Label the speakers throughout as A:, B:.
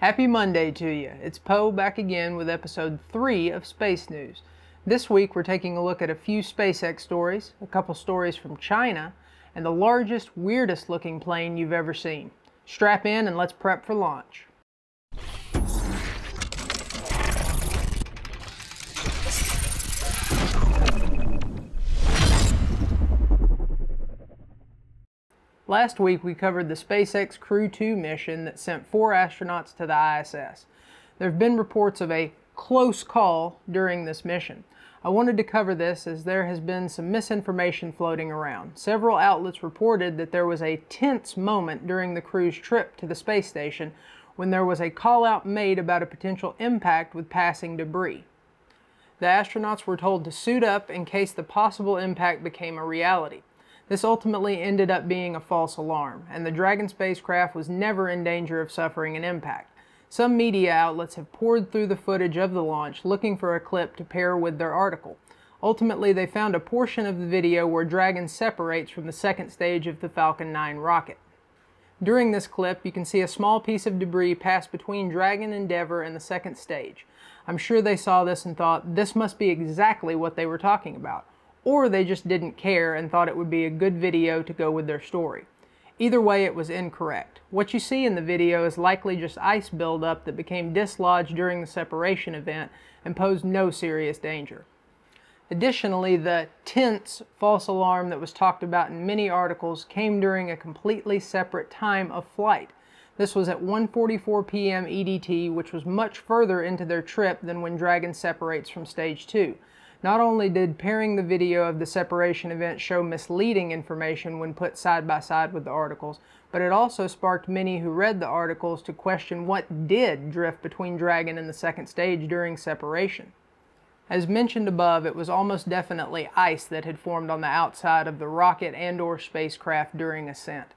A: Happy Monday to you. It's Poe back again with episode 3 of Space News. This week we're taking a look at a few SpaceX stories, a couple stories from China, and the largest, weirdest looking plane you've ever seen. Strap in and let's prep for launch. Last week we covered the SpaceX Crew 2 mission that sent four astronauts to the ISS. There have been reports of a close call during this mission. I wanted to cover this as there has been some misinformation floating around. Several outlets reported that there was a tense moment during the crew's trip to the space station when there was a call out made about a potential impact with passing debris. The astronauts were told to suit up in case the possible impact became a reality. This ultimately ended up being a false alarm, and the Dragon spacecraft was never in danger of suffering an impact. Some media outlets have poured through the footage of the launch looking for a clip to pair with their article. Ultimately, they found a portion of the video where Dragon separates from the second stage of the Falcon 9 rocket. During this clip, you can see a small piece of debris pass between Dragon Endeavour and the second stage. I'm sure they saw this and thought this must be exactly what they were talking about or they just didn't care and thought it would be a good video to go with their story. Either way, it was incorrect. What you see in the video is likely just ice buildup that became dislodged during the separation event and posed no serious danger. Additionally, the tense false alarm that was talked about in many articles came during a completely separate time of flight. This was at 1.44 p.m. EDT, which was much further into their trip than when Dragon separates from stage 2. Not only did pairing the video of the separation event show misleading information when put side by side with the articles, but it also sparked many who read the articles to question what did drift between Dragon and the second stage during separation. As mentioned above, it was almost definitely ice that had formed on the outside of the rocket and or spacecraft during ascent.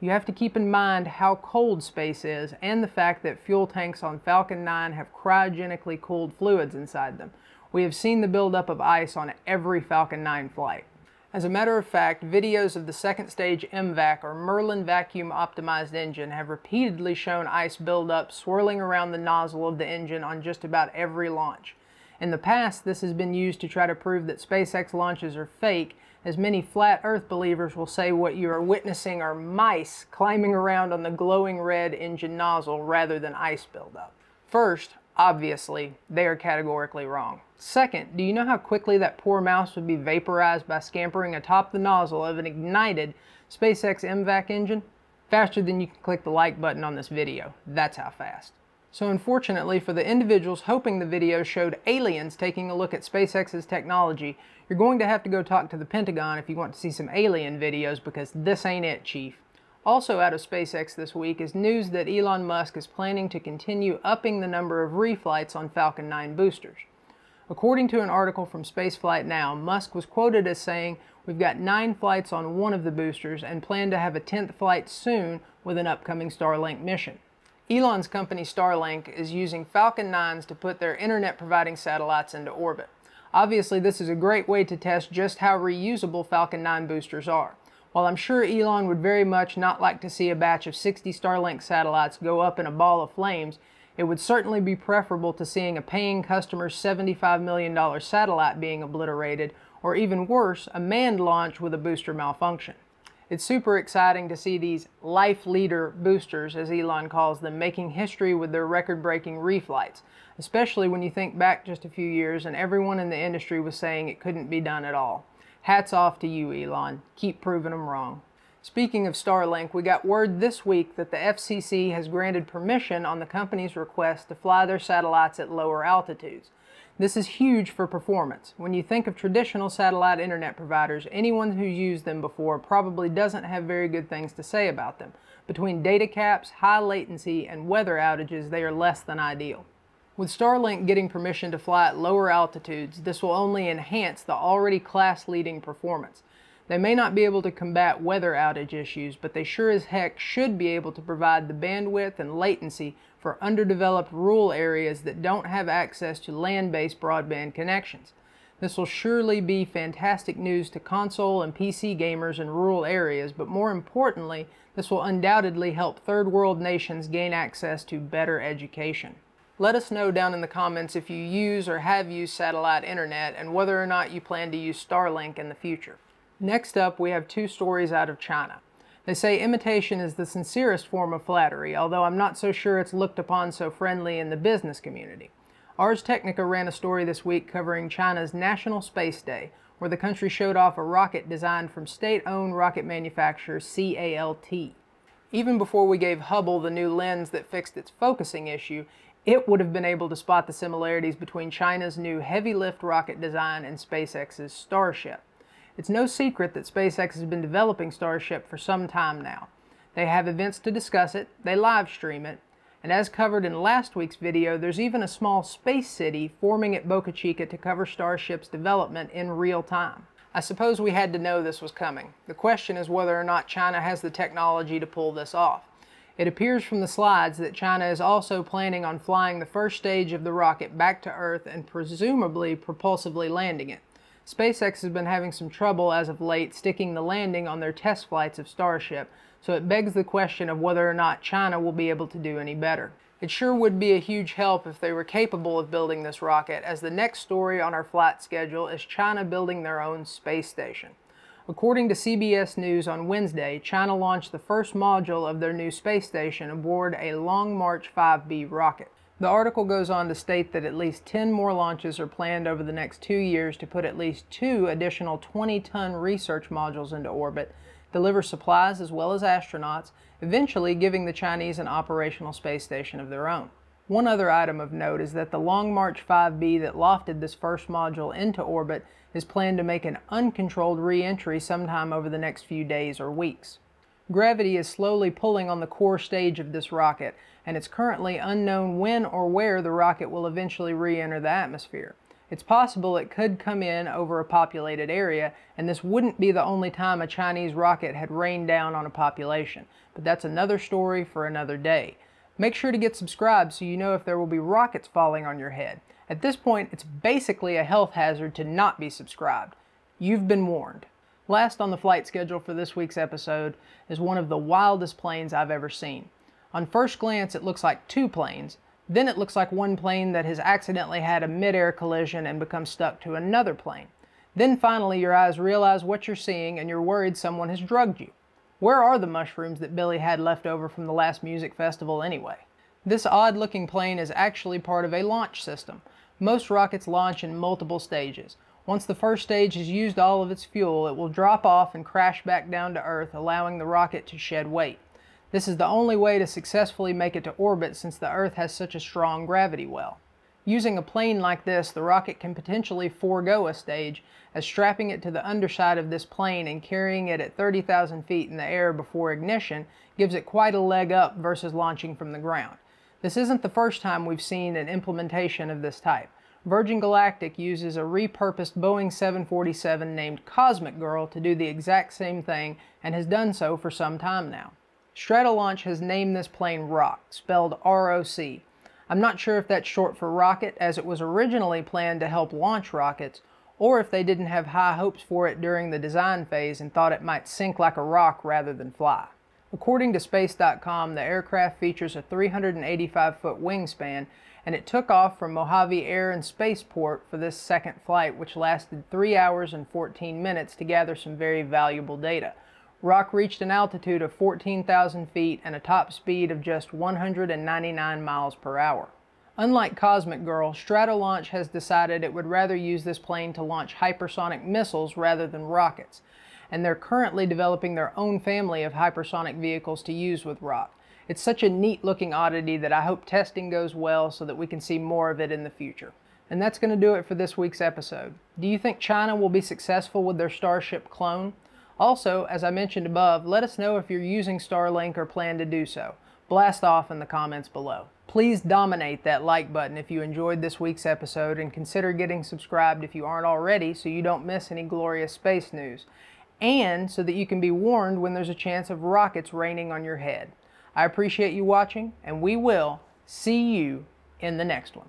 A: You have to keep in mind how cold space is and the fact that fuel tanks on Falcon 9 have cryogenically cooled fluids inside them, we have seen the buildup of ice on every Falcon 9 flight. As a matter of fact, videos of the second stage MVAC or Merlin Vacuum Optimized Engine have repeatedly shown ice buildup swirling around the nozzle of the engine on just about every launch. In the past, this has been used to try to prove that SpaceX launches are fake, as many flat earth believers will say what you are witnessing are mice climbing around on the glowing red engine nozzle rather than ice buildup. First, Obviously, they are categorically wrong. Second, do you know how quickly that poor mouse would be vaporized by scampering atop the nozzle of an ignited SpaceX MVAC engine? Faster than you can click the like button on this video. That's how fast. So unfortunately for the individuals hoping the video showed aliens taking a look at SpaceX's technology, you're going to have to go talk to the Pentagon if you want to see some alien videos because this ain't it, Chief. Also out of SpaceX this week is news that Elon Musk is planning to continue upping the number of reflights on Falcon 9 boosters. According to an article from Spaceflight Now, Musk was quoted as saying, We've got nine flights on one of the boosters and plan to have a 10th flight soon with an upcoming Starlink mission. Elon's company Starlink is using Falcon 9s to put their internet providing satellites into orbit. Obviously, this is a great way to test just how reusable Falcon 9 boosters are. While I'm sure Elon would very much not like to see a batch of 60 Starlink satellites go up in a ball of flames, it would certainly be preferable to seeing a paying customer's $75 million satellite being obliterated, or even worse, a manned launch with a booster malfunction. It's super exciting to see these life leader boosters, as Elon calls them, making history with their record-breaking reflights, especially when you think back just a few years and everyone in the industry was saying it couldn't be done at all. Hats off to you, Elon. Keep proving them wrong. Speaking of Starlink, we got word this week that the FCC has granted permission on the company's request to fly their satellites at lower altitudes. This is huge for performance. When you think of traditional satellite internet providers, anyone who's used them before probably doesn't have very good things to say about them. Between data caps, high latency, and weather outages, they are less than ideal. With Starlink getting permission to fly at lower altitudes, this will only enhance the already class-leading performance. They may not be able to combat weather outage issues, but they sure as heck should be able to provide the bandwidth and latency for underdeveloped rural areas that don't have access to land-based broadband connections. This will surely be fantastic news to console and PC gamers in rural areas, but more importantly, this will undoubtedly help third world nations gain access to better education. Let us know down in the comments if you use or have used satellite internet and whether or not you plan to use Starlink in the future. Next up, we have two stories out of China. They say imitation is the sincerest form of flattery, although I'm not so sure it's looked upon so friendly in the business community. Ars Technica ran a story this week covering China's National Space Day, where the country showed off a rocket designed from state-owned rocket manufacturer CALT. Even before we gave Hubble the new lens that fixed its focusing issue, it would have been able to spot the similarities between China's new heavy lift rocket design and SpaceX's Starship. It's no secret that SpaceX has been developing Starship for some time now. They have events to discuss it, they live stream it, and as covered in last week's video, there's even a small space city forming at Boca Chica to cover Starship's development in real time. I suppose we had to know this was coming. The question is whether or not China has the technology to pull this off. It appears from the slides that China is also planning on flying the first stage of the rocket back to Earth and presumably propulsively landing it. SpaceX has been having some trouble as of late sticking the landing on their test flights of Starship, so it begs the question of whether or not China will be able to do any better. It sure would be a huge help if they were capable of building this rocket, as the next story on our flight schedule is China building their own space station. According to CBS News on Wednesday, China launched the first module of their new space station aboard a Long March 5B rocket. The article goes on to state that at least 10 more launches are planned over the next two years to put at least two additional 20-ton research modules into orbit, deliver supplies as well as astronauts, eventually giving the Chinese an operational space station of their own. One other item of note is that the Long March 5B that lofted this first module into orbit is planned to make an uncontrolled re-entry sometime over the next few days or weeks. Gravity is slowly pulling on the core stage of this rocket, and it's currently unknown when or where the rocket will eventually re-enter the atmosphere. It's possible it could come in over a populated area, and this wouldn't be the only time a Chinese rocket had rained down on a population. But that's another story for another day. Make sure to get subscribed so you know if there will be rockets falling on your head. At this point, it's basically a health hazard to not be subscribed. You've been warned. Last on the flight schedule for this week's episode is one of the wildest planes I've ever seen. On first glance, it looks like two planes. Then it looks like one plane that has accidentally had a mid-air collision and become stuck to another plane. Then finally, your eyes realize what you're seeing and you're worried someone has drugged you. Where are the mushrooms that Billy had left over from the last music festival anyway? This odd-looking plane is actually part of a launch system. Most rockets launch in multiple stages. Once the first stage has used all of its fuel, it will drop off and crash back down to Earth, allowing the rocket to shed weight. This is the only way to successfully make it to orbit since the Earth has such a strong gravity well. Using a plane like this, the rocket can potentially forego a stage, as strapping it to the underside of this plane and carrying it at 30,000 feet in the air before ignition gives it quite a leg up versus launching from the ground. This isn't the first time we've seen an implementation of this type. Virgin Galactic uses a repurposed Boeing 747 named Cosmic Girl to do the exact same thing and has done so for some time now. Stratolaunch has named this plane ROC, spelled R-O-C. I'm not sure if that's short for rocket as it was originally planned to help launch rockets or if they didn't have high hopes for it during the design phase and thought it might sink like a rock rather than fly. According to Space.com, the aircraft features a 385-foot wingspan and it took off from Mojave Air and Spaceport for this second flight, which lasted 3 hours and 14 minutes to gather some very valuable data. ROC reached an altitude of 14,000 feet and a top speed of just 199 miles per hour. Unlike Cosmic Girl, Stratolaunch has decided it would rather use this plane to launch hypersonic missiles rather than rockets, and they're currently developing their own family of hypersonic vehicles to use with ROC. It's such a neat looking oddity that I hope testing goes well so that we can see more of it in the future. And that's going to do it for this week's episode. Do you think China will be successful with their Starship clone? Also, as I mentioned above, let us know if you're using Starlink or plan to do so. Blast off in the comments below. Please dominate that like button if you enjoyed this week's episode and consider getting subscribed if you aren't already so you don't miss any glorious space news. And so that you can be warned when there's a chance of rockets raining on your head. I appreciate you watching, and we will see you in the next one.